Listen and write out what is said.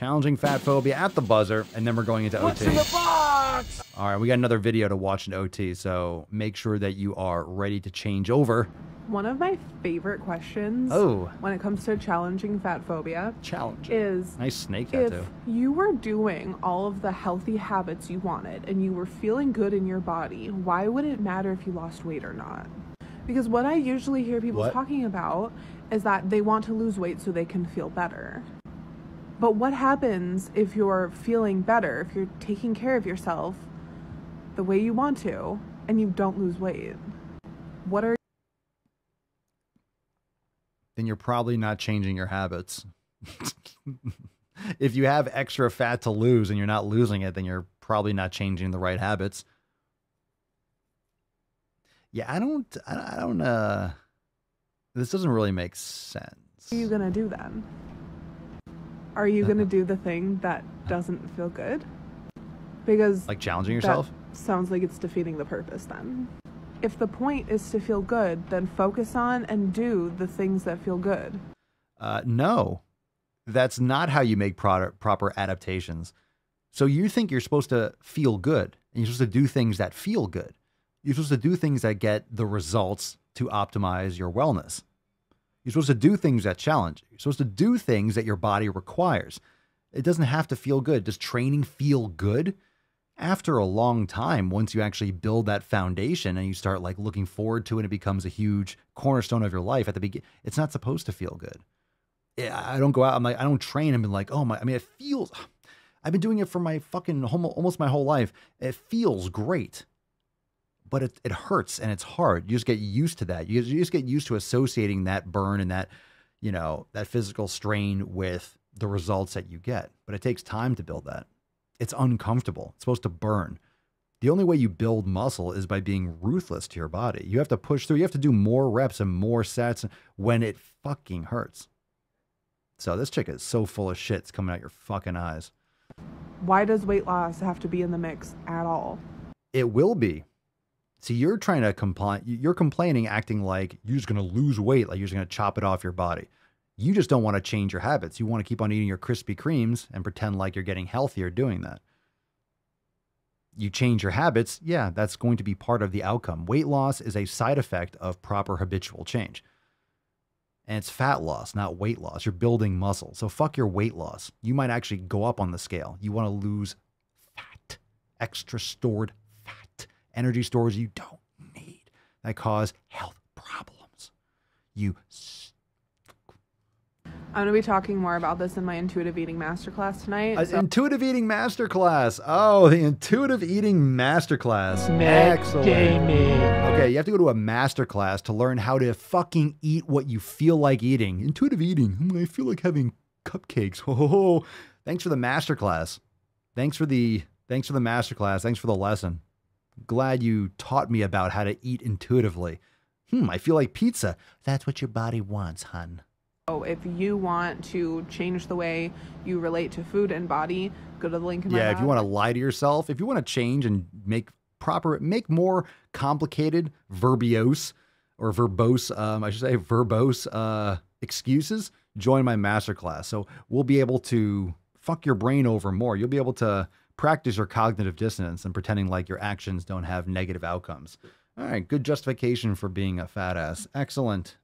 Challenging fat phobia at the buzzer, and then we're going into What's OT. in the box? All right, we got another video to watch in OT, so make sure that you are ready to change over. One of my favorite questions Oh. when it comes to challenging fat phobia Challenge. is Nice snake if tattoo. you were doing all of the healthy habits you wanted and you were feeling good in your body, why would it matter if you lost weight or not? Because what I usually hear people What? talking about is that they want to lose weight so they can feel better. But what happens if you're feeling better, if you're taking care of yourself the way you want to, and you don't lose weight? What are then you're probably not changing your habits. if you have extra fat to lose and you're not losing it, then you're probably not changing the right habits. Yeah, I don't, I I don't, uh, this doesn't really make sense. What are you gonna do then? Are you gonna do the thing that doesn't feel good? Because Like challenging yourself? sounds like it's defeating the purpose then. If the point is to feel good, then focus on and do the things that feel good. Uh, no, that's not how you make product, proper adaptations. So you think you're supposed to feel good and you're supposed to do things that feel good. You're supposed to do things that get the results to optimize your wellness. You're supposed to do things that challenge. You're supposed to do things that your body requires. It doesn't have to feel good. Does training feel good? After a long time, once you actually build that foundation and you start like looking forward to it, it becomes a huge cornerstone of your life. At the beginning, it's not supposed to feel good. Yeah, I don't go out. I'm like, I don't train be like, oh my. I mean, it feels. I've been doing it for my fucking home, almost my whole life. It feels great, but it it hurts and it's hard. You just get used to that. You, you just get used to associating that burn and that, you know, that physical strain with the results that you get. But it takes time to build that. It's uncomfortable. It's supposed to burn. The only way you build muscle is by being ruthless to your body. You have to push through. You have to do more reps and more sets when it fucking hurts. So this chick is so full of shit. It's coming out your fucking eyes. Why does weight loss have to be in the mix at all? It will be. See, you're trying to complain. You're complaining, acting like you're just going to lose weight, like you're just going to chop it off your body. You just don't want to change your habits. You want to keep on eating your Krispy Kremes and pretend like you're getting healthier doing that. You change your habits, yeah, that's going to be part of the outcome. Weight loss is a side effect of proper habitual change. And it's fat loss, not weight loss. You're building muscle. So fuck your weight loss. You might actually go up on the scale. You want to lose fat, extra stored energy stores you don't need that cause health problems. You I'm gonna be talking more about this in my intuitive eating masterclass tonight. Uh, intuitive eating masterclass. Oh, the intuitive eating masterclass. Excellent. Okay, you have to go to a masterclass to learn how to fucking eat what you feel like eating. Intuitive eating. Hmm, I feel like having cupcakes. Ho Oh, thanks for the masterclass. Thanks for the thanks for the masterclass. Thanks for the lesson. Glad you taught me about how to eat intuitively. Hmm, I feel like pizza. That's what your body wants, hun. So if you want to change the way you relate to food and body, go to the link in my Yeah, if you want to lie to yourself, if you want to change and make proper, make more complicated, verbose or verbose, um, I should say verbose uh, excuses, join my masterclass. So we'll be able to fuck your brain over more. You'll be able to practice your cognitive dissonance and pretending like your actions don't have negative outcomes. All right, good justification for being a fat ass. Excellent.